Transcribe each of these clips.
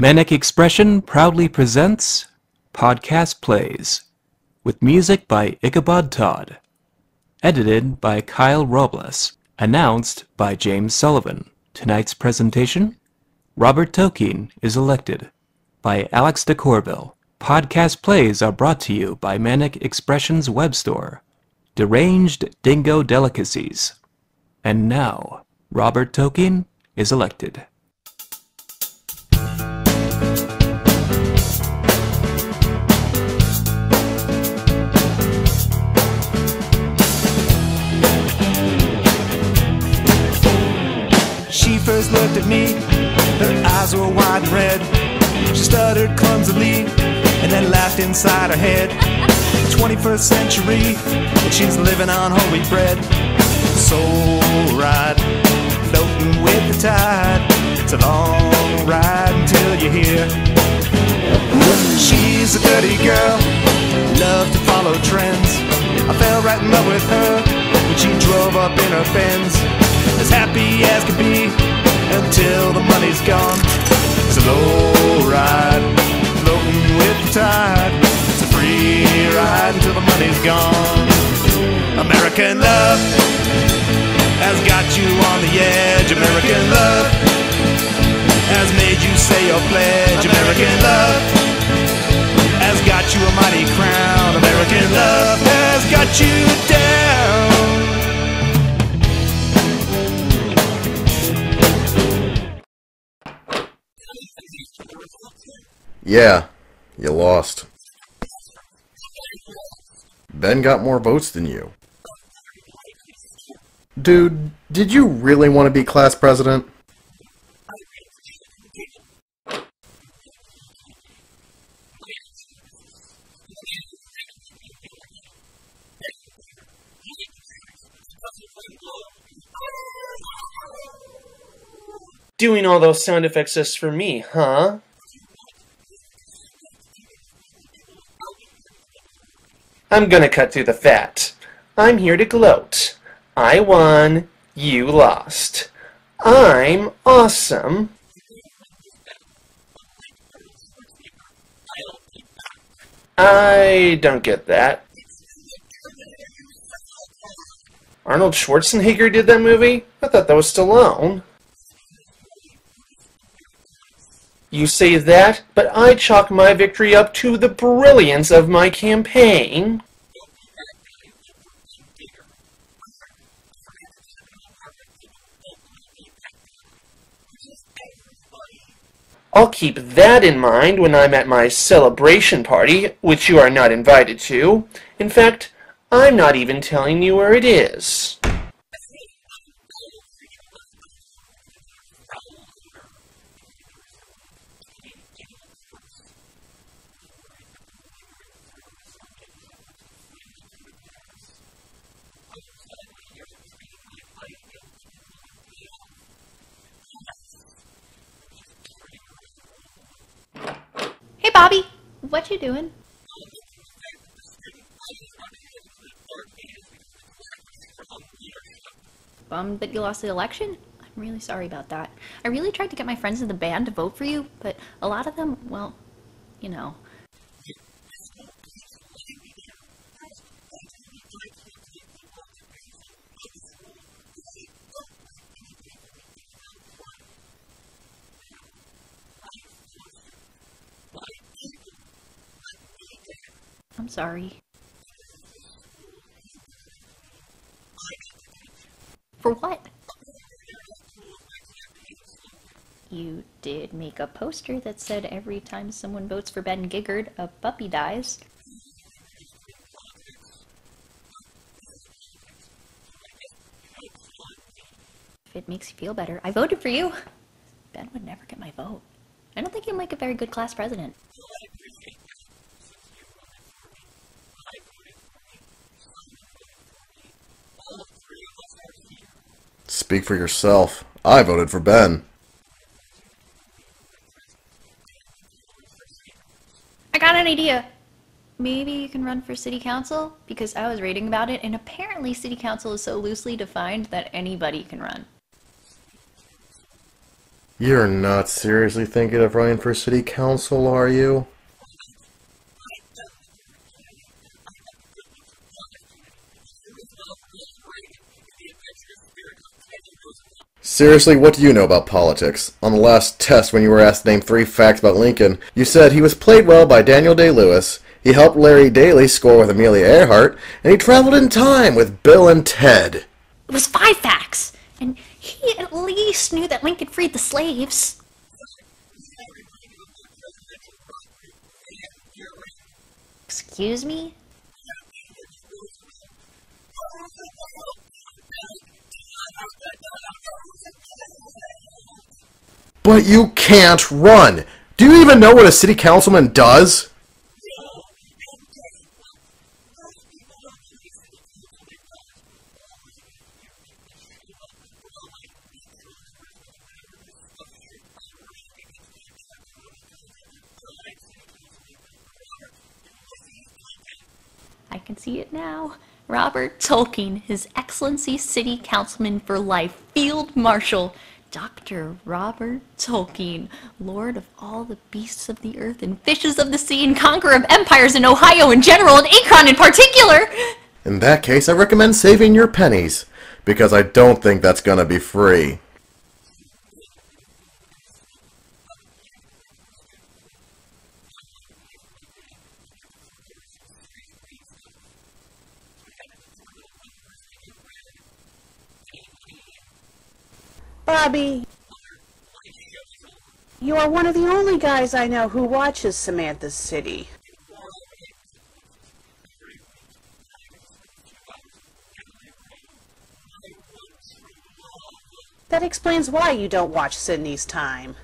Manic Expression proudly presents Podcast Plays with music by Ichabod Todd. Edited by Kyle Robles. Announced by James Sullivan. Tonight's presentation Robert Tolkien is elected by Alex de Courville. Podcast plays are brought to you by Manic Expressions web store, Deranged Dingo Delicacies. And now, Robert Tolkien is elected. Looked at me, her eyes were wide and red. She stuttered clumsily and then laughed inside her head. 21st century, and she's living on whole wheat bread. Soul ride, floating with the tide. It's a long ride until you're here. She's a dirty girl, love to follow trends. I fell right in love with her when she drove up in her Benz. As happy as could be until the money's gone. It's a low ride, floating with the tide. It's a free ride until the money's gone. American love has got you on the edge. American love has made you say your pledge. American love has got you a mighty crown. American love has got you down. Yeah, you lost. Ben got more votes than you. Dude, did you really want to be class president? Doing all those sound effects just for me, huh? I'm gonna cut through the fat. I'm here to gloat. I won, you lost. I'm awesome. I don't get that. Arnold Schwarzenegger did that movie? I thought that was Stallone. You say that, but I chalk my victory up to the brilliance of my campaign. I'll keep that in mind when I'm at my celebration party, which you are not invited to. In fact, I'm not even telling you where it is. Hey Bobby, what you doing? Bummed that you lost the election? I'm really sorry about that. I really tried to get my friends in the band to vote for you, but a lot of them, well, you know. I'm sorry. For what? You did make a poster that said every time someone votes for Ben Giggard, a puppy dies. If it makes you feel better, I voted for you. Ben would never get my vote. I don't think he'll make a very good class president. Speak for yourself. I voted for Ben. I got an idea. Maybe you can run for city council? Because I was reading about it, and apparently city council is so loosely defined that anybody can run. You're not seriously thinking of running for city council, are you? Seriously, what do you know about politics? On the last test, when you were asked to name three facts about Lincoln, you said he was played well by Daniel Day-Lewis, he helped Larry Daley score with Amelia Earhart, and he traveled in time with Bill and Ted. It was five facts, and he at least knew that Lincoln freed the slaves. Excuse me? But you can't run! Do you even know what a city councilman does? I can see it now. Robert Tolkien, His Excellency City Councilman for Life, Field Marshal, Dr. Robert Tolkien, Lord of all the beasts of the earth and fishes of the sea, and conqueror of empires in Ohio in general and Akron in particular. In that case, I recommend saving your pennies, because I don't think that's gonna be free. Bobby, you are one of the only guys I know who watches Samantha's City. That explains why you don't watch Sydney's Time.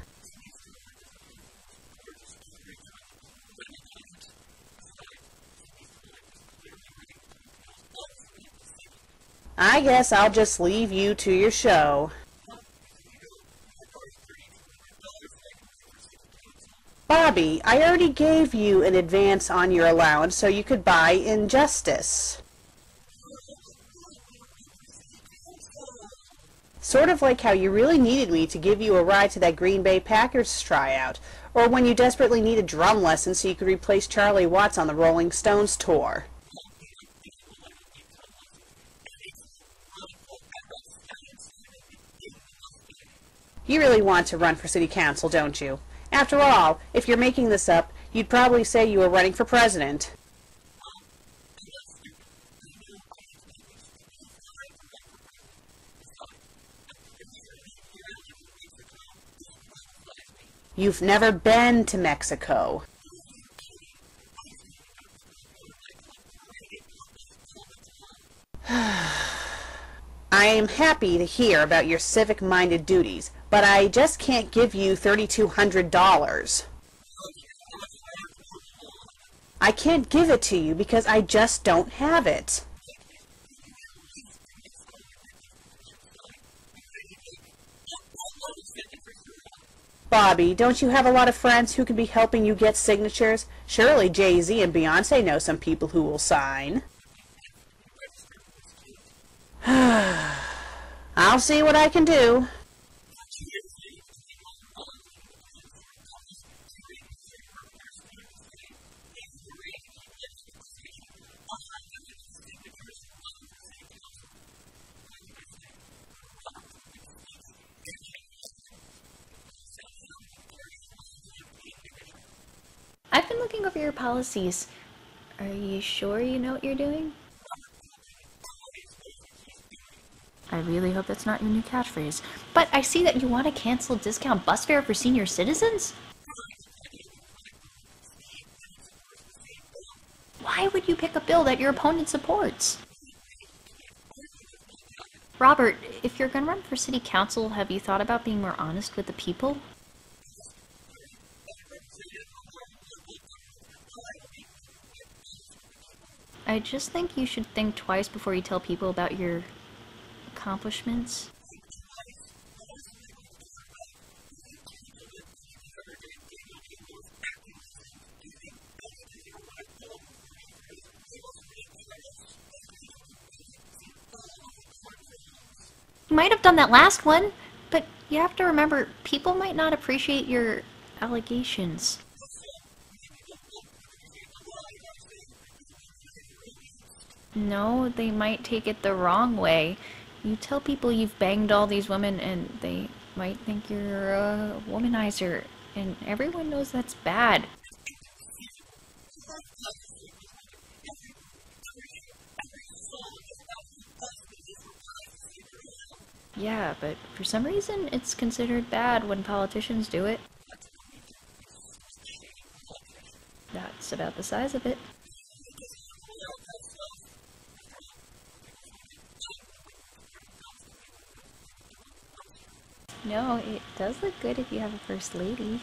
I guess I'll just leave you to your show. Bobby, I already gave you an advance on your allowance so you could buy Injustice. Sort of like how you really needed me to give you a ride to that Green Bay Packers tryout, or when you desperately needed drum lessons so you could replace Charlie Watts on the Rolling Stones tour. You really want to run for city council, don't you? After all, if you're making this up, you'd probably say you were running for president. You've never been to Mexico. I am happy to hear about your civic-minded duties, but I just can't give you $3,200. I can't give it to you because I just don't have it. Bobby, don't you have a lot of friends who can be helping you get signatures? Surely Jay-Z and Beyonce know some people who will sign. I'll see what I can do. Policies. Are you sure you know what you're doing? I really hope that's not your new catchphrase. But I see that you want to cancel discount bus fare for senior citizens? Why would you pick a bill that your opponent supports? Robert, if you're gonna run for city council, have you thought about being more honest with the people? I just think you should think twice before you tell people about your accomplishments. You might have done that last one, but You have to remember, people might not appreciate your allegations. No, they might take it the wrong way. You tell people you've banged all these women and they might think you're a womanizer. And everyone knows that's bad. Yeah, but for some reason it's considered bad when politicians do it. That's about the size of it. No, it does look good if you have a first lady.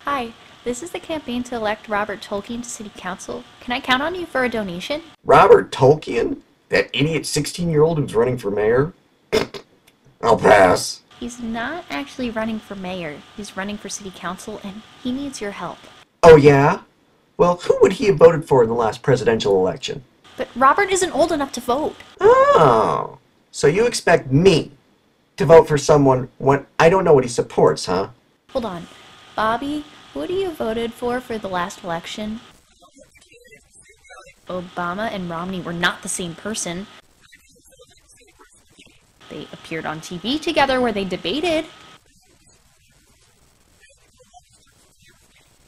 Hi, this is the campaign to elect Robert Tolkien to City Council. Can I count on you for a donation? Robert Tolkien? That idiot 16 year old who's running for mayor? I'll pass. He's not actually running for mayor. He's running for city council and he needs your help. Oh, yeah? Well, who would he have voted for in the last presidential election? But Robert isn't old enough to vote. Oh, so you expect me to vote for someone when I don't know what he supports, huh? Hold on. Bobby, who do you voted for for the last election? Obama and Romney were not the same person. They appeared on TV together where they debated.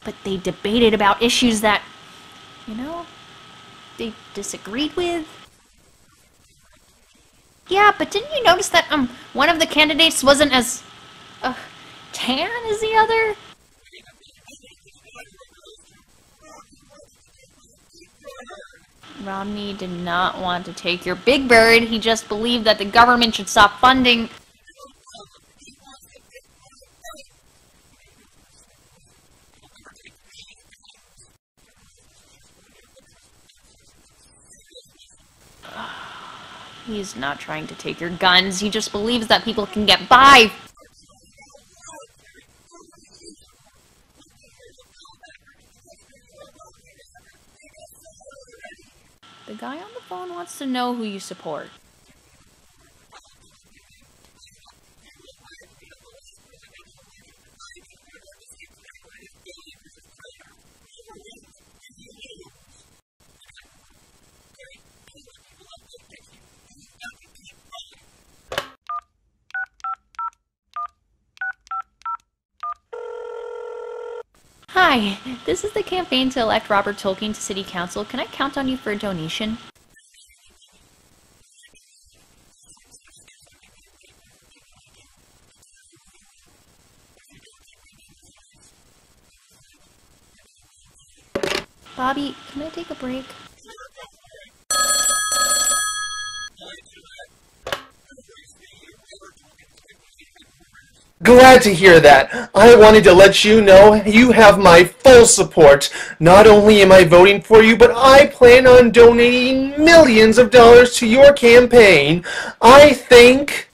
But they debated about issues that, you know, they disagreed with. Yeah, but didn't you notice that um one of the candidates wasn't as uh, tan as the other? Romney did not want to take your big bird. He just believed that the government should stop funding. He's not trying to take your guns. He just believes that people can get by. Guy on the phone wants to know who you support. Hi, this is the campaign to elect Robert Tolkien to City Council. Can I count on you for a donation? Bobby, can I take a break? Glad to hear that. I wanted to let you know you have my full support. Not only am I voting for you, but I plan on donating millions of dollars to your campaign. I think...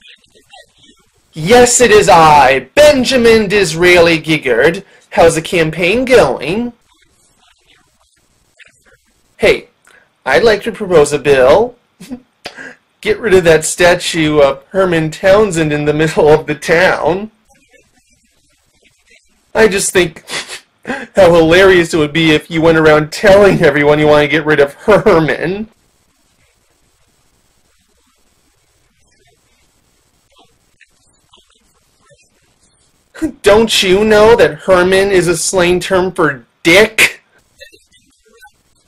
Yes, it is I, Benjamin Disraeli Giggard. How's the campaign going? Hey, I'd like to propose a bill. Get rid of that statue of Herman Townsend in the middle of the town. I just think how hilarious it would be if you went around telling everyone you want to get rid of Herman. Don't you know that Herman is a slang term for dick?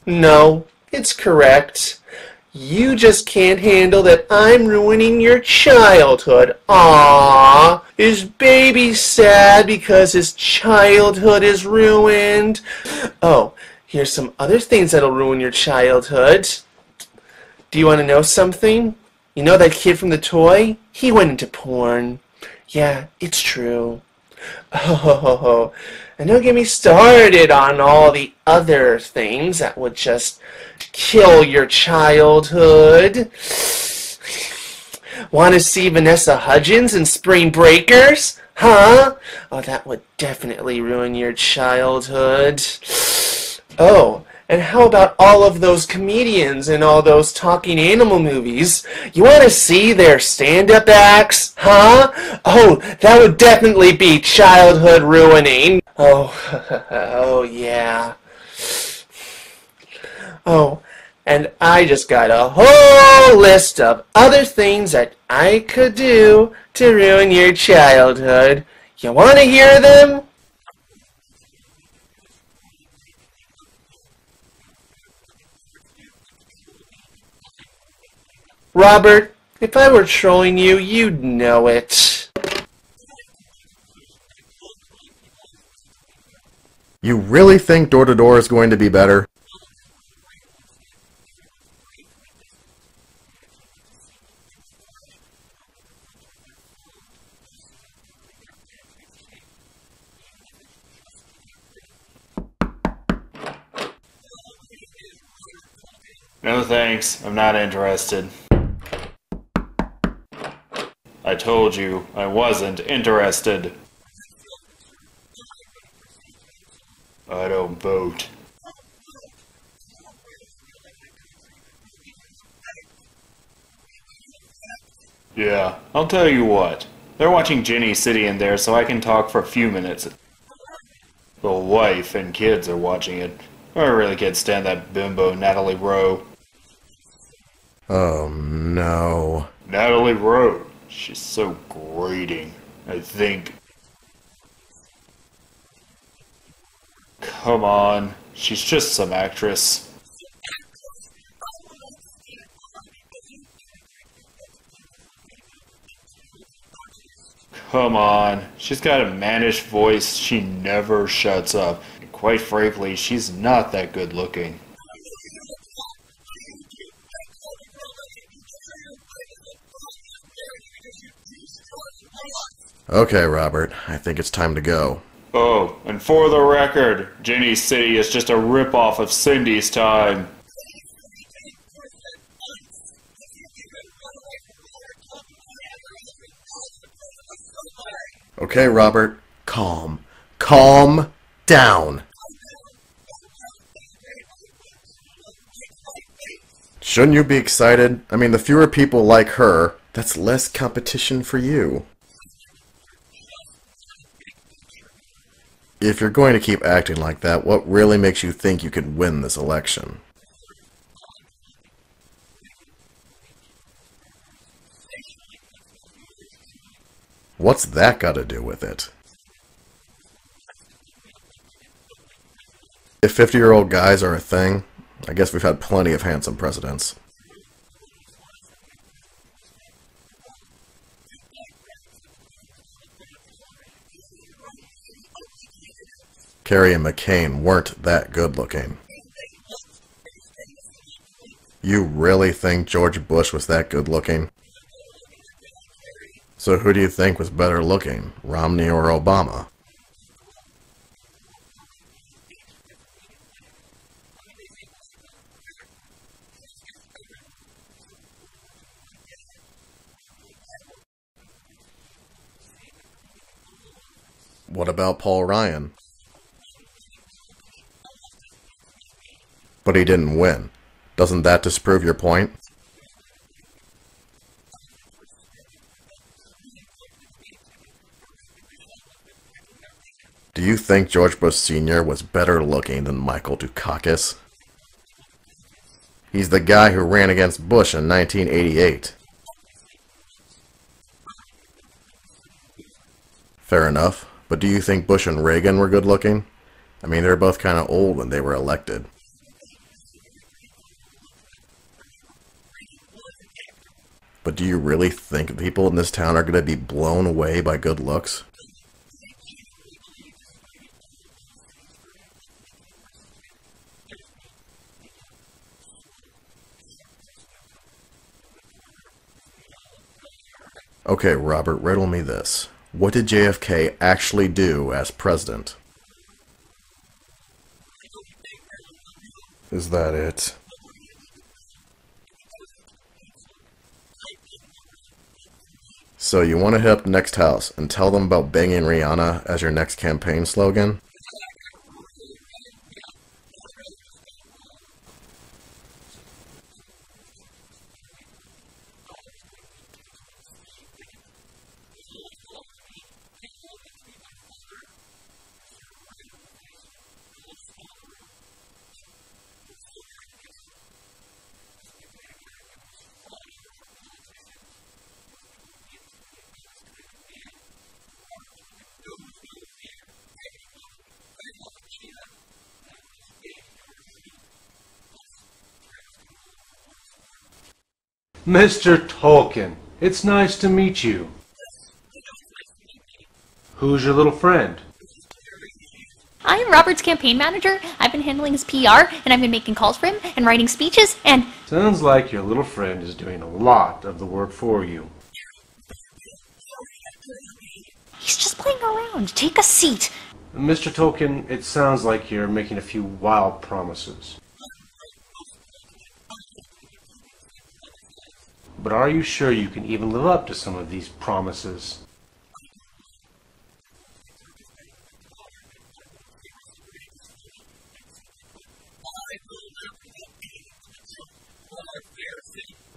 No, it's correct. You just can't handle that I'm ruining your childhood. Aww. Is baby sad because his childhood is ruined? Oh, here's some other things that'll ruin your childhood. Do you want to know something? You know that kid from the toy? He went into porn. Yeah, it's true. Oh, and don't get me started on all the other things that would just kill your childhood. Want to see Vanessa Hudgens in Spring Breakers? Huh? Oh, that would definitely ruin your childhood. Oh, and how about all of those comedians in all those talking animal movies? You want to see their stand-up acts? Huh? Oh, that would definitely be childhood ruining. Oh, oh yeah. Oh, and I just got a whole list of other things that I could do to ruin your childhood. You want to hear them? Robert, if I were trolling you, you'd know it. You really think door to door is going to be better? No thanks, I'm not interested. I told you I wasn't interested. I don't vote. Yeah, I'll tell you what. They're watching Ginny City in there so I can talk for a few minutes. The wife and kids are watching it. I really can't stand that bimbo Natalie Rowe. Oh no. Natalie Rowe. She's so grating. I think. Come on. She's just some actress. Come on. She's got a mannish voice. She never shuts up. And quite frankly, she's not that good looking. Okay, Robert, I think it's time to go. Oh, and for the record, Ginny City is just a ripoff of Cindy's time. Okay, Robert, calm. Calm down. Shouldn't you be excited? I mean, the fewer people like her, that's less competition for you. If you're going to keep acting like that, what really makes you think you could win this election? What's that got to do with it? If 50-year-old guys are a thing, I guess we've had plenty of handsome presidents. Kerry and McCain weren't that good looking. You really think George Bush was that good looking? So who do you think was better looking, Romney or Obama? What about Paul Ryan? But he didn't win. Doesn't that disprove your point? Do you think George Bush Sr. was better looking than Michael Dukakis? He's the guy who ran against Bush in 1988. Fair enough, but do you think Bush and Reagan were good looking? I mean, they were both kind of old when they were elected. But do you really think people in this town are going to be blown away by good looks? Okay, Robert, riddle me this. What did JFK actually do as president? Is that it? So you want to hit up the next house and tell them about banging Rihanna as your next campaign slogan? Mr. Tolkien, it's nice to meet you. Who's your little friend? I'm Robert's campaign manager. I've been handling his PR, and I've been making calls for him and writing speeches, and Sounds like your little friend is doing a lot of the work for you. he's just playing around. Take a seat. Mr. Tolkien, it sounds like you're making a few wild promises. But are you sure you can even live up to some of these promises?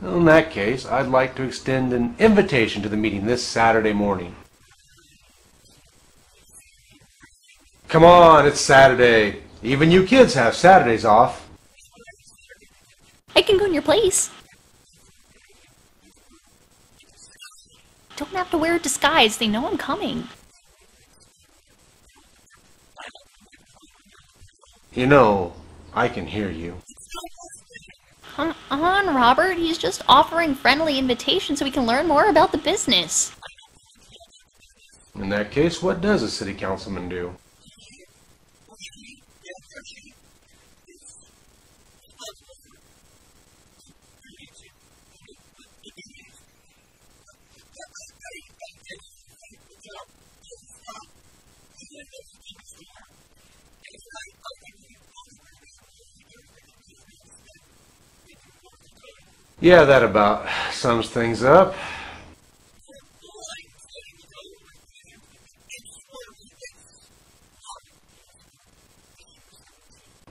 In that case, I'd like to extend an invitation to the meeting this Saturday morning. Come on, it's Saturday. Even you kids have Saturdays off. I can go in your place. Don't have to wear a disguise. They know I'm coming. You know, I can hear you. Come on, Robert. He's just offering friendly invitations so we can learn more about the business. In that case, what does a city councilman do? Yeah, that about sums things up.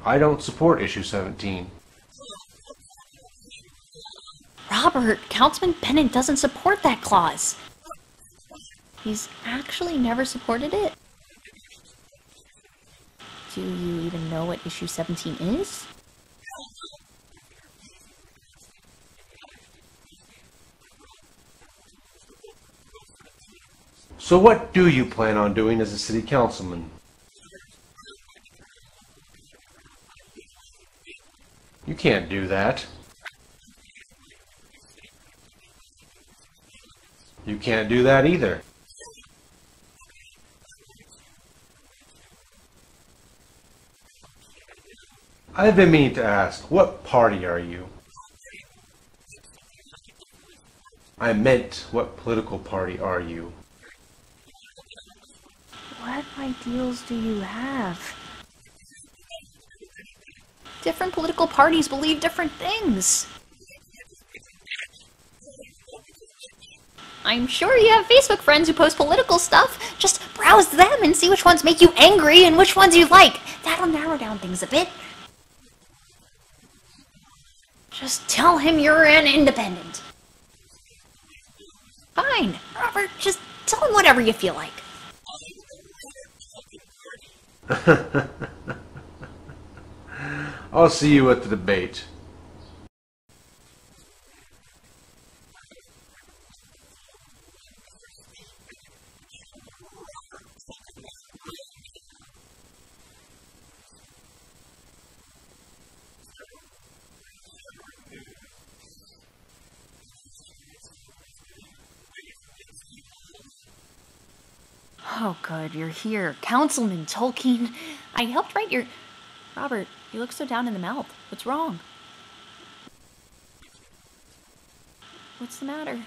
I don't support issue 17. Robert, Councilman Bennett doesn't support that clause. He's actually never supported it. Do you even know what issue 17 is? So what do you plan on doing as a city councilman? You can't do that. You can't do that either. I've been meaning to ask, what party are you? I meant, what political party are you? Ideals do you have? Different political parties believe different things. I'm sure you have Facebook friends who post political stuff. Just browse them and see which ones make you angry and which ones you like. That'll narrow down things a bit. Just tell him you're an independent. Fine, Robert, just tell him whatever you feel like. I'll see you at the debate. Oh, good, you're here. Councilman Tolkien, I helped write your. Robert, you look so down in the mouth. What's wrong? What's the matter?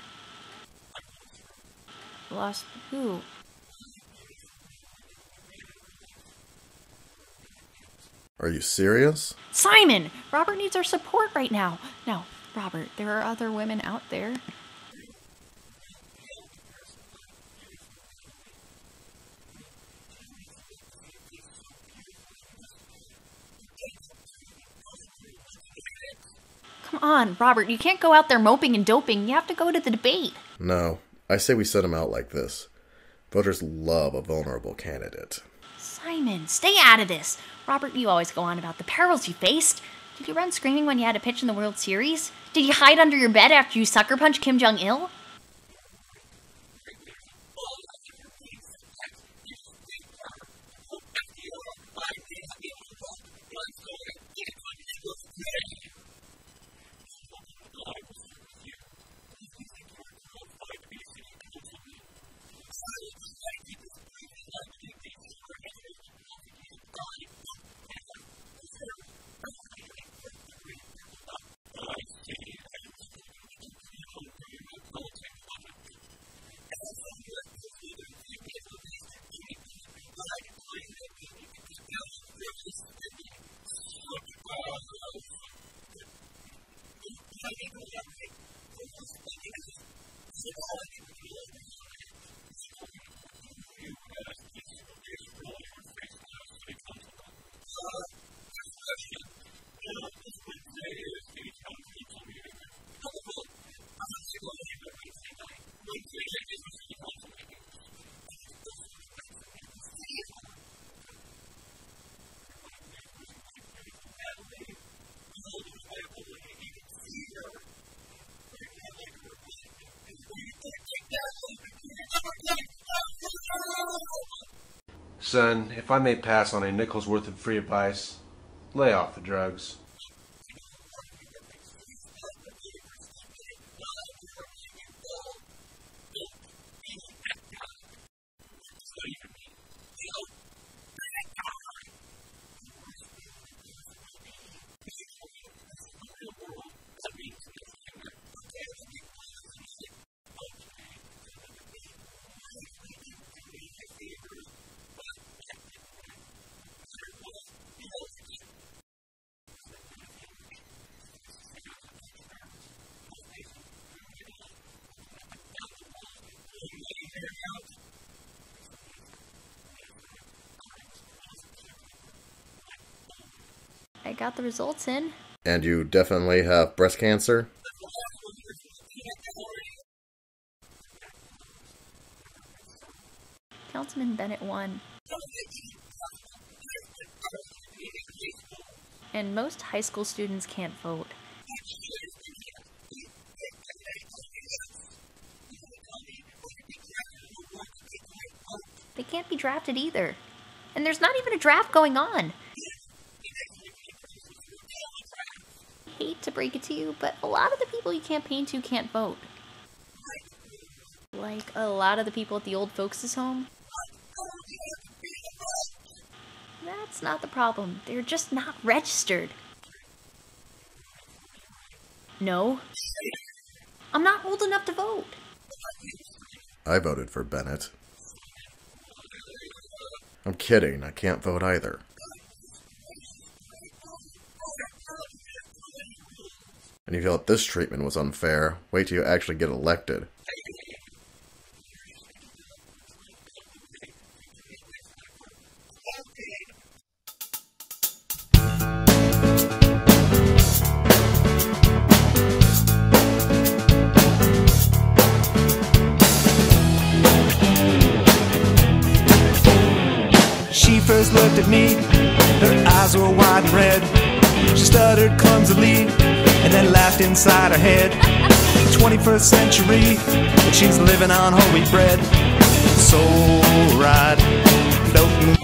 Lost who? Are you serious? Simon! Robert needs our support right now. Now, Robert, there are other women out there. On, Robert, you can't go out there moping and doping. You have to go to the debate. No. I say we set him out like this. Voters love a vulnerable candidate. Simon, stay out of this. Robert, you always go on about the perils you faced. Did you run screaming when you had a pitch in the World Series? Did you hide under your bed after you sucker punched Kim Jong il? Son, if I may pass on a nickel's worth of free advice, lay off the drugs. I got the results in. And you definitely have breast cancer? Councilman Bennett won. And most high school students can't vote. They can't be drafted either. And there's not even a draft going on. Break it to you, but a lot of the people you campaign to can't vote. Like a lot of the people at the old folks' home. That's not the problem. They're just not registered. No. I'm not old enough to vote. I voted for Bennett. I'm kidding, I can't vote either. And you feel that this treatment was unfair, wait till you actually get elected. And inside her head. 21st century, and she's living on wheat bread. So right, don't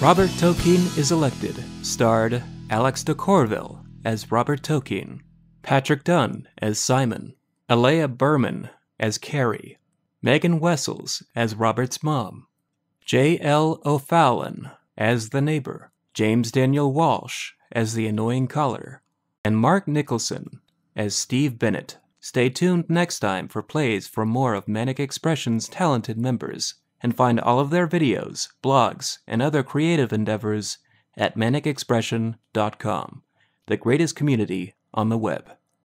Robert Tolkien is elected, starred Alex de Corville as Robert Tolkien, Patrick Dunn as Simon, Alea Berman as Carrie, Megan Wessels as Robert's mom, J. L. O'Fallon as the neighbor, James Daniel Walsh as the annoying caller, and Mark Nicholson as Steve Bennett. Stay tuned next time for plays from more of Manic Expression's talented members, and find all of their videos, blogs, and other creative endeavors at manicexpression.com, the greatest community on the web.